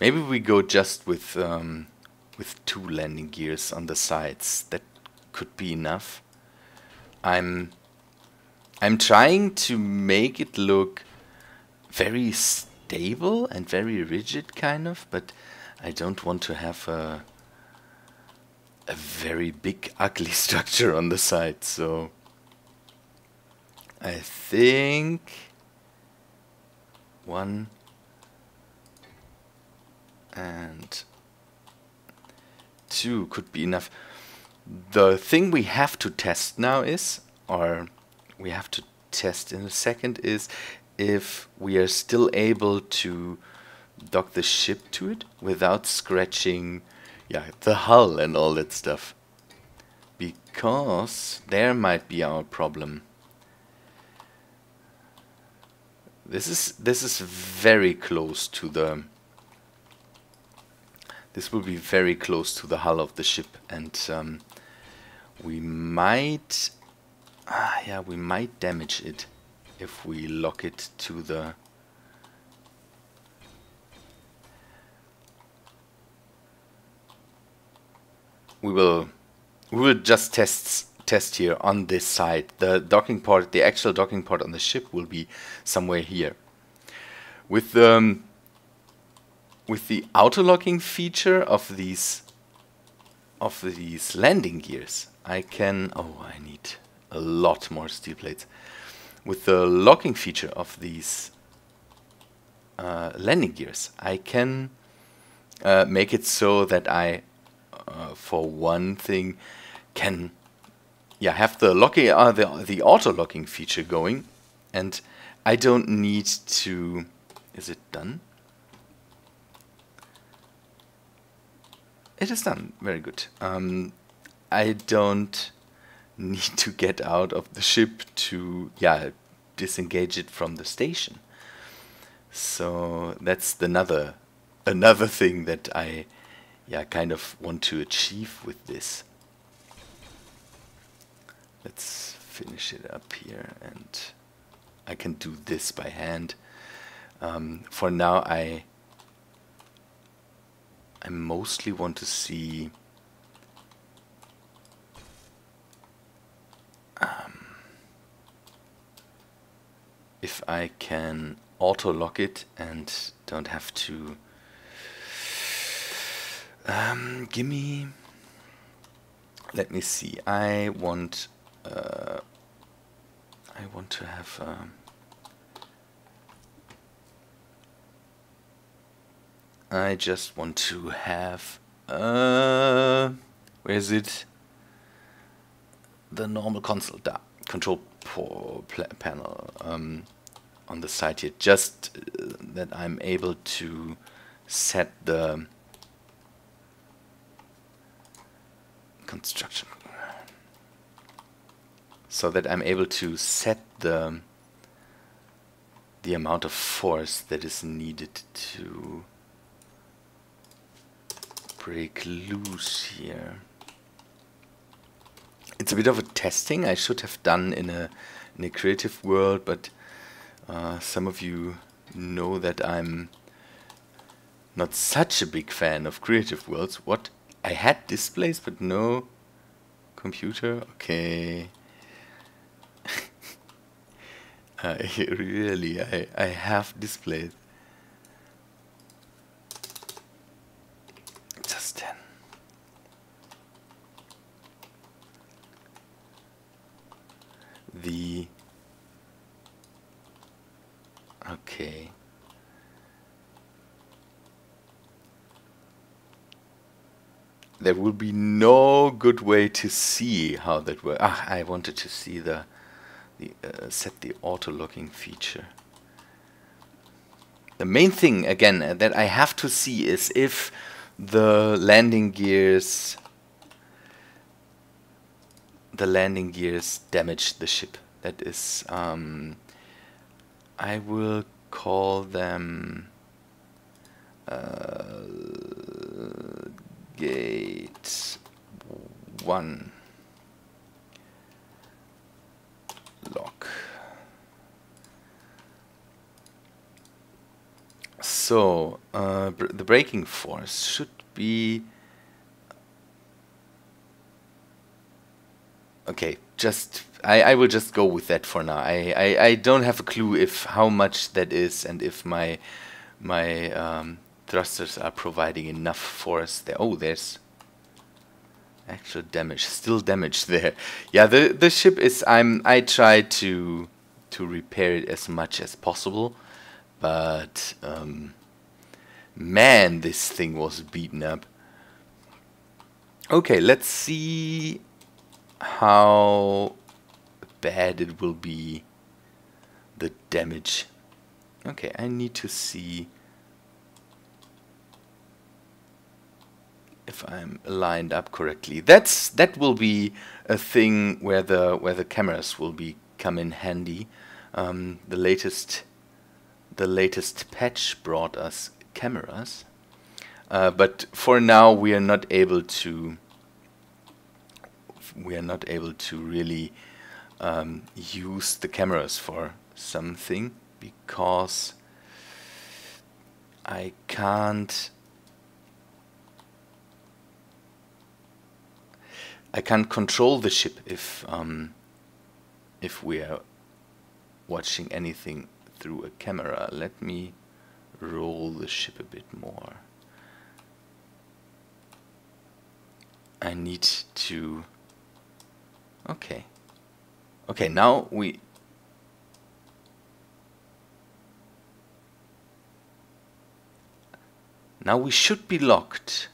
maybe we go just with um, with two landing gears on the sides. That could be enough. I'm I'm trying to make it look very stable and very rigid kind of, but I don't want to have a a very big ugly structure on the side, so I think one and two could be enough. The thing we have to test now is, or we have to test in a second, is if we are still able to dock the ship to it without scratching yeah, the hull and all that stuff. Because there might be our problem. This is this is very close to the this will be very close to the hull of the ship and um, we might ah, yeah we might damage it if we lock it to the we will we will just test test here on this side. The docking port, the actual docking port on the ship will be somewhere here. With the um, with the auto locking feature of these of these landing gears, I can oh I need a lot more steel plates. With the locking feature of these uh, landing gears, I can uh, make it so that I uh, for one thing, can yeah have the locking uh, the the auto locking feature going, and I don't need to. Is it done? It is done. Very good. Um, I don't need to get out of the ship to yeah disengage it from the station. So that's another another thing that I yeah, kind of want to achieve with this. Let's finish it up here and I can do this by hand. Um, for now I I mostly want to see um, if I can auto lock it and don't have to um, give me. Let me see. I want. Uh, I want to have. Um, I just want to have. Uh, where is it? The normal console da, control panel um, on the side here. Just uh, that I'm able to set the construction so that I'm able to set the the amount of force that is needed to break loose here. It's a bit of a testing I should have done in a in a creative world, but uh, some of you know that I'm not such a big fan of creative worlds. What I had displays, but no computer. Okay. I really, I, I have displays. Just then. The okay. There will be no good way to see how that works. Ah, I wanted to see the, the uh, set the auto locking feature. The main thing, again, uh, that I have to see is if the landing gears the landing gears damage the ship. That is, um, I will call them uh, gate one lock. So, uh, br the braking force should be... Okay, just... I, I will just go with that for now. I, I, I don't have a clue if how much that is and if my my um, thrusters are providing enough force there. Oh, there's actual damage, still damage there. Yeah, the the ship is. I'm. I try to to repair it as much as possible, but um, man, this thing was beaten up. Okay, let's see how bad it will be. The damage. Okay, I need to see if I'm lined up correctly. That's that will be a thing where the where the cameras will be come in handy. Um, the latest the latest patch brought us cameras, uh, but for now we are not able to we are not able to really um, use the cameras for something because I can't I can't control the ship if um, if we are watching anything through a camera. Let me roll the ship a bit more. I need to... Okay. Okay, now we... Now we should be locked.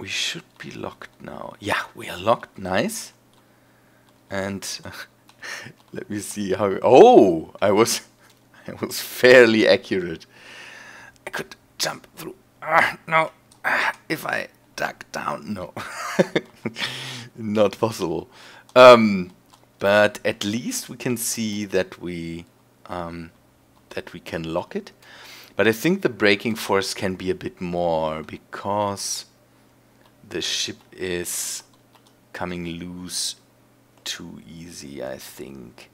We should be locked now. Yeah, we are locked. Nice. And let me see how. Oh, I was, I was fairly accurate. I could jump through. Ah, no. Ah, if I duck down, no, not possible. Um, but at least we can see that we um, that we can lock it. But I think the braking force can be a bit more because the ship is coming loose too easy, I think.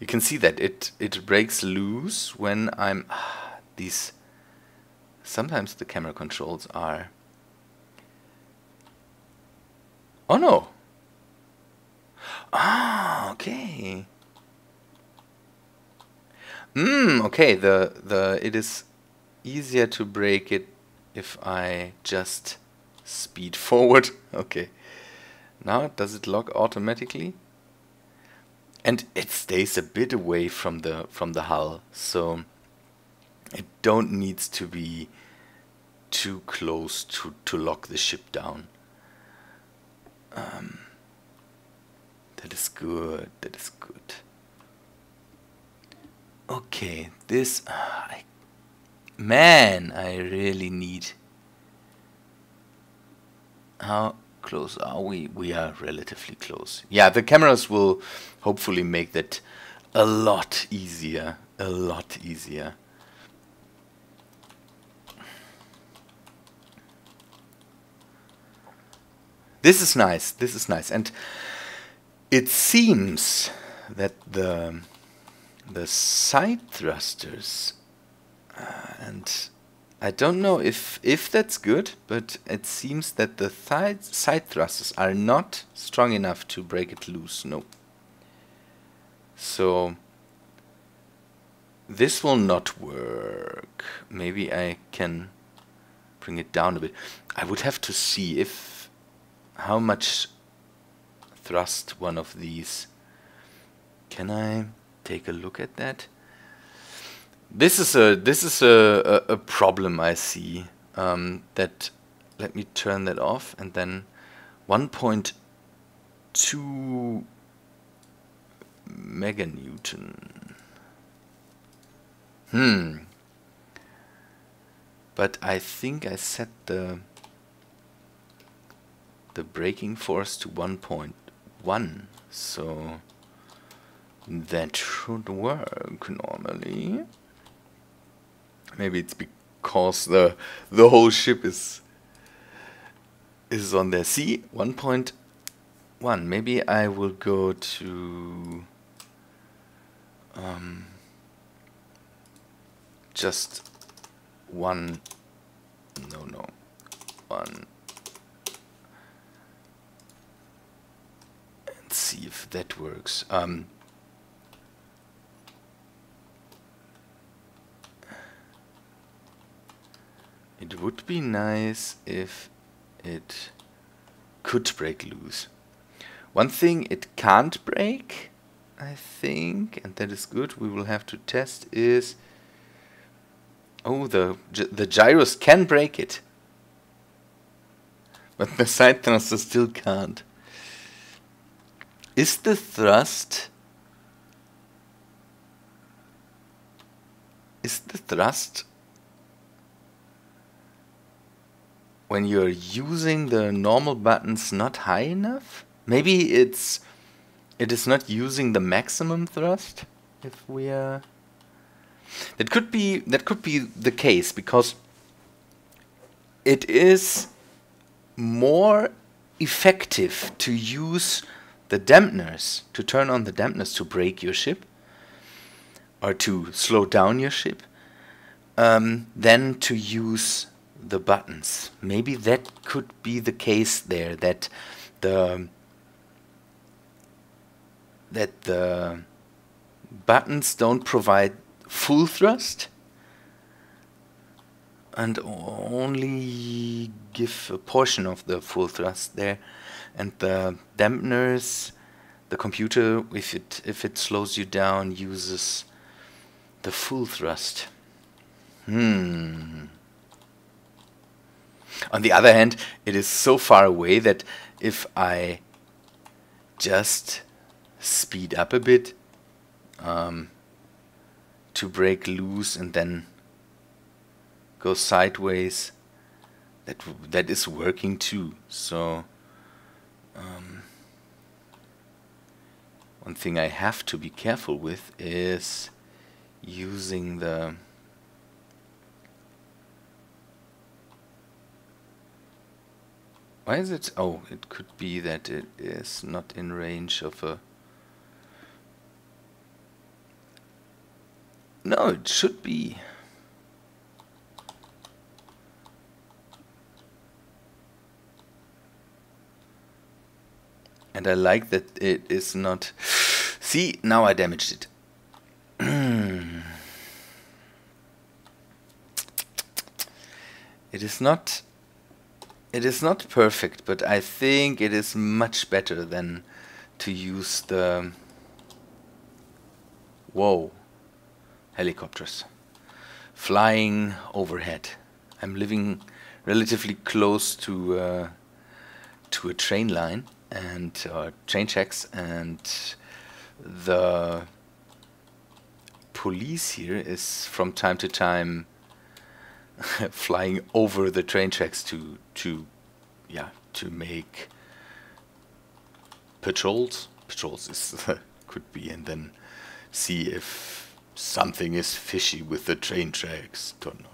You can see that it it breaks loose when I'm ah, these sometimes the camera controls are Oh no. Ah, okay. Hmm, okay, the the it is easier to break it if I just speed forward. okay. Now does it lock automatically? And it stays a bit away from the from the hull, so it don't needs to be too close to, to lock the ship down. Um, that is good, that is good. Okay, this, uh, I Man, I really need... How close are we? We are relatively close. Yeah, the cameras will hopefully make that a lot easier. A lot easier. This is nice. This is nice. And it seems that the the side thrusters uh, and I don't know if if that's good, but it seems that the side side thrusters are not strong enough to break it loose. No. So this will not work. Maybe I can bring it down a bit. I would have to see if how much thrust one of these. Can I take a look at that? This is a this is a, a, a problem I see. Um, that let me turn that off and then 1.2 meganewton. Hmm. But I think I set the the braking force to 1.1, so that should work normally. Maybe it's because the the whole ship is is on there. See, 1.1. Maybe I will go to um, just one no no one and see if that works um, it would be nice if it could break loose one thing it can't break I think, and that is good, we will have to test is... Oh, the, the gyros can break it. But the side thruster still can't. Is the thrust... Is the thrust... When you're using the normal buttons not high enough? Maybe it's it is not using the maximum thrust if we are that could be that could be the case because it is more effective to use the dampeners to turn on the dampeners to brake your ship or to slow down your ship um, than to use the buttons. Maybe that could be the case there that the that the buttons don't provide full thrust and only give a portion of the full thrust there. And the dampeners the computer if it if it slows you down uses the full thrust. Hmm on the other hand it is so far away that if I just speed up a bit um, to break loose and then go sideways that that is working too. So um, one thing I have to be careful with is using the why is it oh it could be that it is not in range of a No, it should be. And I like that it is not... See, now I damaged it. it is not... It is not perfect, but I think it is much better than to use the... Whoa helicopters flying overhead. I'm living relatively close to uh, to a train line and uh, train tracks, and the police here is from time to time flying over the train tracks to to yeah to make patrols patrols is could be and then see if something is fishy with the train tracks. Don't know.